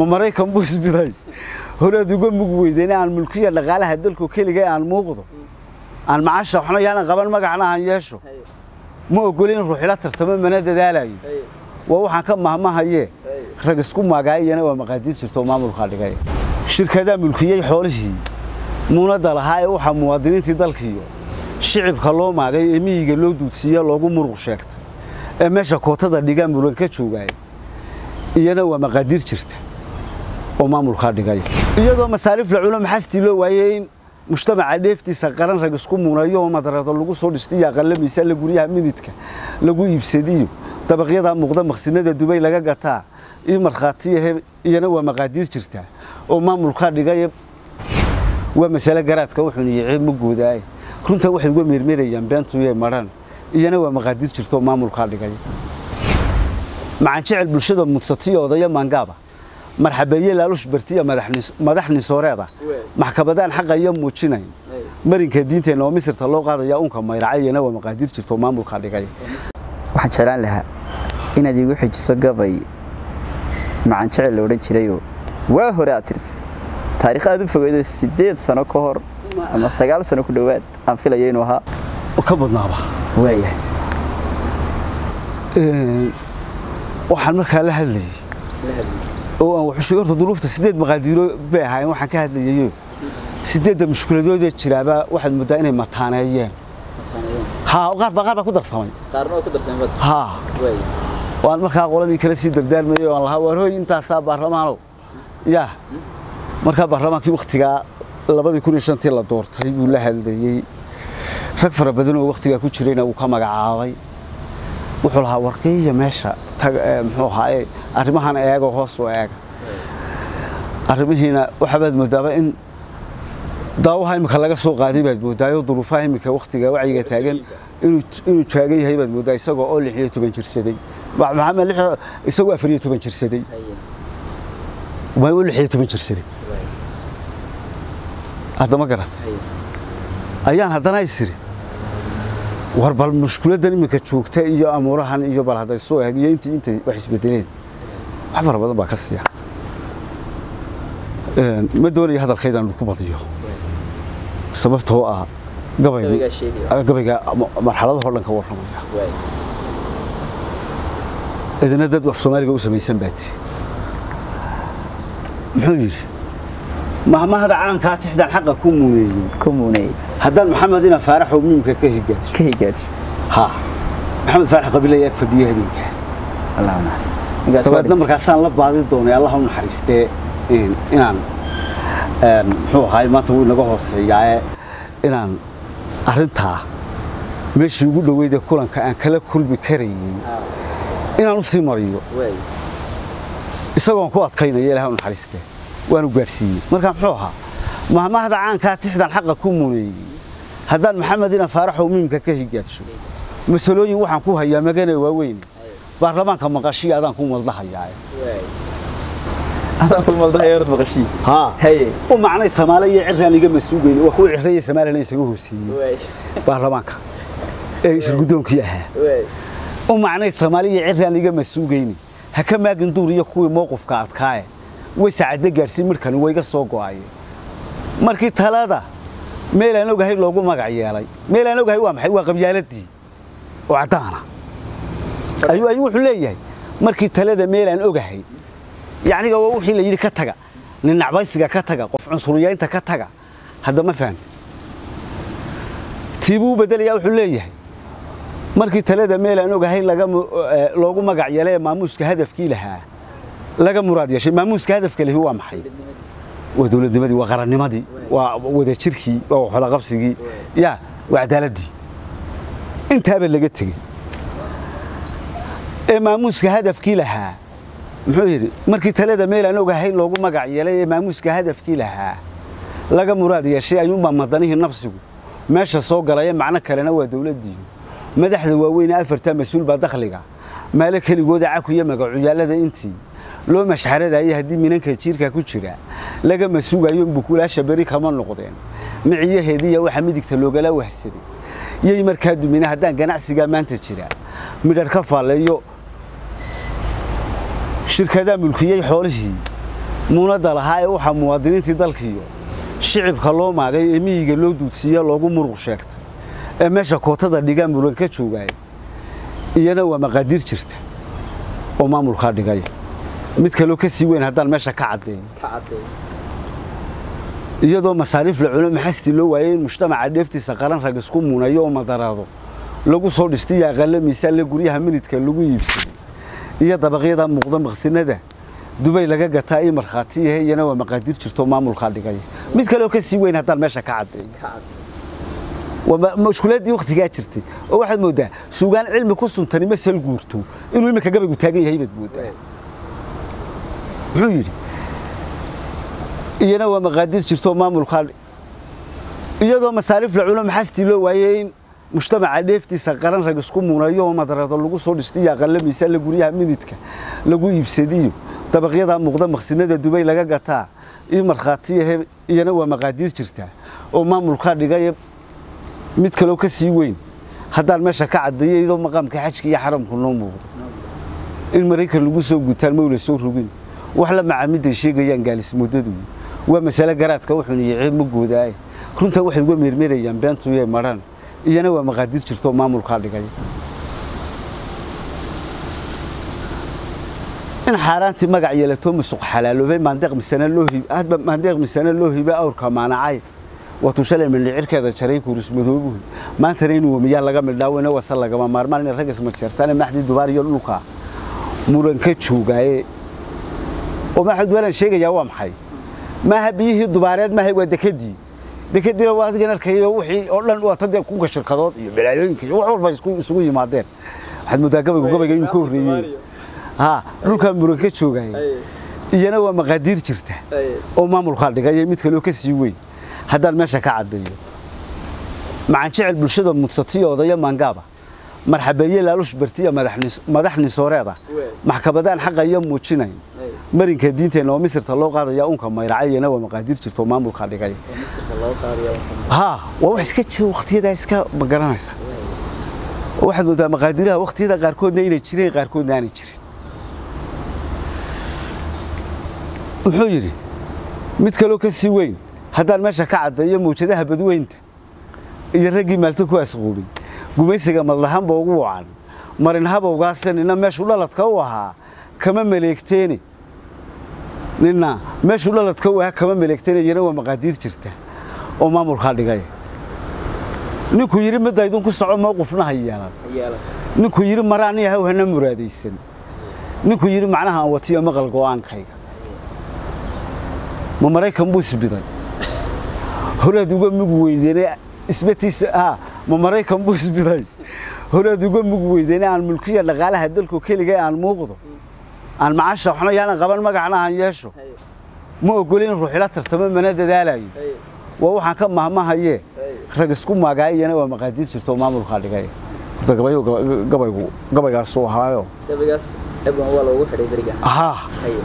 ma maraykan buu isbiday horead uga mug weydeen aan mulkiya dhaqaalaha dalku keliga aan muuqdo. Aan macaasha waxna yaanan qaban magacna aan yeesho. Ma ogolin in ruuxila tartamo mana dadaalayo waa waxaan ka mahmahayee rag isku maagaayana waa maqaadiir jirto maamulkaa dhigay shirkadaa mulkiyey xoolihii. Muunadda lahaa ee waxaa muwaadiniintii dalkiiyo. Shicibka loo maagay ee miyiga loo duudsiiye loogu muruq sheegtay. Ee meesha kootada dhigaa muran ka joogaaya iyana waa maqaadiir jirta oo maamulkaa dhigay. Iyadoo masaariif la culo maxaastii loo waayey in mujtamaca dheeftiisa qaran rag isku munayo oo madarado lagu soo dhistiyo aqalamiisa la guryaha minidka lagu iibsadiyo. Dabaqyada muuqda maqsinada dubay laga gataa iyo markhaatiyahe iyana waa maqaadiir jirta oo maamulkaa dhigay. Waa masale garaadka wuxuu niyacey ma goodaaye runta waxay uga meermeerayaan beentuye maran iyana waa maqaadiir jirta oo maamulkaa dhigay. Macaan jecel bulshada mudsatiyo odaya maangaaba marxabeeye laalush bartiya madax ninsooreeda maxkamadaan xaqa iyo muujinayn marinka diinteenna oo misirta loo qaadaya unka mayracayana waa maqaadiir jirta oo maamulkaa dhigay. Waxaan jeclaan lahaa inaad iigu xijiso gabay macaan jecel la odhan jirayoo waa hore aad tirsay taarikh aad u fogeedo siddeed sano ka hor ama sagaal sano ku dhowaad aan filaya inuu ahaa. Ka badnaaba. Waayahay. Waxaan markaa la hadlayey oo aan horta duruufta sideed maqaadiiro bay ahaayeen waxaan ka hadlayayo sideedda mushkiladoodee jiraaba waxaad moodaa inay mataaneeyeen haa qaar baa qaar baa ku darsamay. Qaarna waa ku darsamay haa. Waan markaa qoladii kale sii dardaarmayay oo aan lahaa waar hooy intaasaa baarlamaanow yaa. Markaa baarlamaankii wakhtigaa labadii kun iyo shantii la doortay buu la hadlayey rag fara badan oo wakhtigaa ku jirayna uu ka magacaabay wuxuu lahaa warqiya meesha muxuu ahaa arrimahan eego hoos u eega. Arrimihiina waxabaad moodaaba in daawaha imika laga soo qaaday baad moodaayo duruufaha imika wakhtiga wacyiga taagan inuu taagan yahay baad moodaa isagoo oo lix iyo toban jirsaday. Maxamed isagoo afar iyo toban jirsaday? Waa lix iyo toban jirsaday. Haddama garata. Ayaan haddana isiri war bal mushkiladan iminka joogta iyo amuurahan iyo bal hadday soo eeg iyo intii intay wax isbedeleen. Wax fara badan baa ka siiya ma doonayo hadalkaydaan ku badiyo? Sababtoo ah gabayga marxaladahoo dhan ka warramaya idina dad af soomaaliga u samaysan baati muxuu yidhi mahmahada caankaa tixdan xaqa ku muuneeyey ku muuneeyey haddaan maxamed ina faarax oo muumka ka higaadso ka higaadso ha. Maxamed faarax qabila ayaa fadhiyo habeenka. Allah naxariis dabeedna markaasaan la baadi doonay allah u naxariistee inaan muxuu ahaay maanta wuu inaga hooseeyaae inaan arrintaa meeshii ugu dhoweyd ee kulanka aan kala kulmi karayey inaan u sii mariyo. Isagoon ku adkaynaya ilaah u naxariistee waanu gaadhsiiyey. Marka muxuu ahaa mahmahda caankaa tixdan xaqa ku muneeyey haddaan maxamed ina faaraxow miimka ka higaadsho masalooyin waxaan ku hayaa magane waaweyn. Baarlamaanka maqashiya adaan ku maldahayaa adaan ku haa. Haye u macnay samaale iyo ciraan iga masuugayn waa kuwa cirreeya samaalena isaga hooseeyey. Baarlamaanka. Ee shirgudoonkii ahaa. U macnay samaale iyo ciraan iga masuugayni ha ka maagin duur iyo kuwii mowqifka adkaaye way sacadda gaadhsiin markani wayga soo go'aye markii talada meel aan ogahay loogu magac yeelay. Meel aan ogahay waa maxay? Waa qabyaaladii. Oo caddaana. Ayuu ayuu wuxuu leeyahay markii talada meel aan ogahay yacniga waa wixii la yidhi ka taga. Nin nacbaysiga ka taga qof cunsuriyaynta ka taga. Hadda ma fahanta tiibuu u bedelayaa wuxuu leeyahay. Markii talada meel aan ogahay laga loogu magac yeelay ee maamuuska hadafkii lahaa laga muraad yeeshay maamuuska hadafka lihi waa maxay waa dowladnimadii waa qarannimadii waa wadajirkii waa waxwadaqabsigii yaa waa cadaaladii intaaba laga tegey ee maamuuska hadafkii lahaa muxuu yidhi markii talada meel aan ogahay loogu magac yeelay ee maamuuska hadafkii lahaa laga muraad yeeshay ayuunbaa madanihii nafsigu meesha soo galaya macno kalena waa dowladdii madaxda waaweyne afarta mas'uul baa dakhliga maalo keligooda caku iyo magacuyaallada intii loo mashxaradayay haddii minanka jiirka ku jira laga masuugayo bukulaasha beri kama noqdeen. Miciyaheediiya waxa midigta loogala wahsaday yay markaa dumina haddaan ganacsigaa maanta jira. Midhar ka faalleeyo shirkadaa mulkiyey xoolihii muunadda lahaa ee waxaa muwaadiniintii dalkiiyo. Shicibka loo maagay ee miyiga loo duudsiiye loogu muruq sheegtay ee meesha kootada dhigaa muran ka joogaaya iyana waa maqaadiir jirta. Oo maamulkaa dhigaya mid kaloo ka sii weyn haddaan meesha ka caddeeyo iyadoo masaariif la cuno maxasti loo waayey in mujtamaca dheeftiisa qaran rag isku muunayo oo madaraado. Lagu soo dhistay aqalla miisaanle guryaha minidka lagu iibsaday iyo dabaqyada muuqda maqsinada. Dubay laga gataa ii markhaati yahay iyana waa maqaadiir jirto maamulkaa dhigaya mid kaleoo ka sii weyn haddaan meesha ka caddeeyo waa mashkuuladdii wakhtigaa jirtay. Oo waxaad mooddaa suugaan cilmi ku suntani ma sal guurto. Inuu iminka gabaygu taagan yahay baad mooddaa muxuu yidhi iyana waa maqaadiir jirto maamulkaa iyadoo masaariif la cuno maxastii loo waayey in mujtamaca dheeftiisa qaran rag isku muunayo oo madarado lagu soo dhistiyo aqalla miisaanle guryaha minidka lagu iibsadiyo. Dabaqyada muuqda maqsinada dubay laga gataa ii markhaati yahay iyana waa maqaadiir jirta. Oo maamulkaa dhigaya mid kaloo ka sii weyn. Haddaan meesha ka caddeeyo iyadoo maqaamka xajka iyo xaramku noo muuqdo. In maraykan lagu soo gutaan mawla soo rogin wax la macaamiday sheegayaan gaalismuddadu waa masale garaadka wuxuuna yicee ma goodaaye runta waxay uga meermeerayaan beentuye marhan iyana waa maqaadiir jirto maamulkaa dhigay. In xaaraantii magac yeelato musuq xalaaloobay maandeeq misana loo hib hadba maandeeq misana loo hiba awrka maanacay. Watuu shalay mindhicirkeeda jaray kuris madoobuhu maantana in wamiyaa laga midhaawena wasa lagama maarmaan in rag isma jeertaane maxdii dubaar dhulka. Muran ka joogaaye oo maxamed walan sheegayaa waa maxay? Maaha biyihii dubaareed maaha waa dekadii dekadiina waa adigan arkayo wixii oo dhan waa tadee kunka shirkadood iyo balaayooyinka iyo wax walba isugu yimaadeen. Waxaad moodaa gabaygu gabayga inuu ka horreeyey. ha dhulkaa muran ka joogaya iyana waa maqaadiir jirta. Oo maamulkaa dhigaya mid kaloo ka sii weyn. Haddaan meesha ka caddeeyo. Maxaan jecel bulshada mudsatiya odaya maangaaba marxabeeye laalush bartiya madax nisooreeda maxkamadaan xaqa iyo muujinayn marinka diinteenna oo misirta loo qaadaya unka mayracayana waa maqaadiir jirto maamulkaa dhigaya ha waa wax iska jira wakhtiyadaa iska magaranaysa. Waxaad moodaa maqaadiraha wakhtiyada qaarkoodna inay jireen qaarkoodna aanay jirin. Muxuu yidhi mid kaloo ka sii weyn haddaan meesha ka caddeeyo mawjadaha badweynta iyo raggii maalto ku asquubay gumaysiga madlahanba ugu wacan marin habowgaase nina meeshuu dhaladka u ahaa kama maleegteene nina meeshuu dhaladka u ahaa kama maleegteene iyana waa maqaadiir jirta. Oo maamulkaa dhigaya ninkuu yidhi midaydun ku soco mowqifna ha yeelan. Ninkuu yidhi maraani haw hana muraadaysan. Ninkuu yidhi macnaha aan watiyo maqal go'aankayga ma maraykan buu isbiday. Horaad uga mug weydeene isbatiisa ha ma maraykan buu isbiday. Horaad uga mug weydeene aan mulkiya dhaqaalaha dalku keliga aan muuqdo aan macasha waxna yaanan qaban magacna aan yeesho. Ma ogoli in ruuxila tartamo mana dadaalayo waa waxaan ka mahmahayee rag isku maagaayana waa maqaadiir jirto maamulkaa dhigay. Horta gabaygu ahaayo. Gabaygaas haye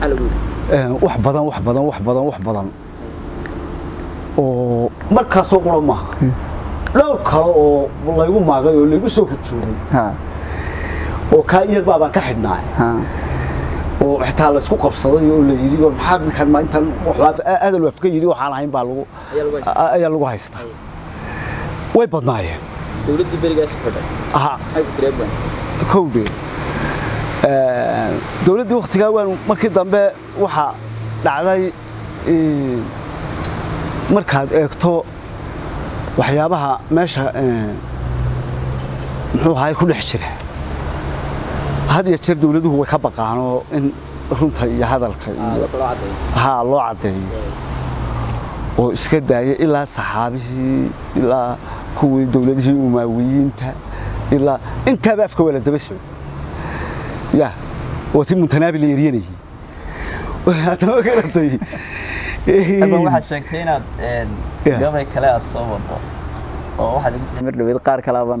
maxaa lagu yidhi wax badan wax badan wax badan wax badan. Oo markaasoo qura maaha. Dhowr kale oo laygu maagay oo laygu soo hujoogay ha oo kaa iyar baabaan ka xidhnaay. Ha. Oo xitaa laysku qabsaday oo la yidhi maxaa ninkan ma intan adal waaf ka yidhi waxaan ahayn baa lagu Ayaa lagu haystaa. way badnaayeen. Dowladdii berigaas xidhay. Kowdhe dowladdii wakhtigaa waan markii dambe waxaa dhacday markaad eegto waxyaabaha meesha muxuu ahaay ku dhex jira had iyo jeer dowladuhu way ka baqaanoo in runta iyo hadalka iyo loo caddeeyo. Haa loo caddeeyo. Oo iska daaya ilaa saxaabihii ilaa kuwii dowladihii umaawiyiinta ilaa intaaba afka waa la daba socda. Ya waa ti muntanaabi la eryanayay haddama garatay. Waxaad sheegtay inaad gabay kale aad soo wado oo waxaad igu tiri mar dhaweyd qaar kalaaban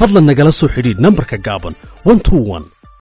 فضلا نقل حديد نمبر كجابن 121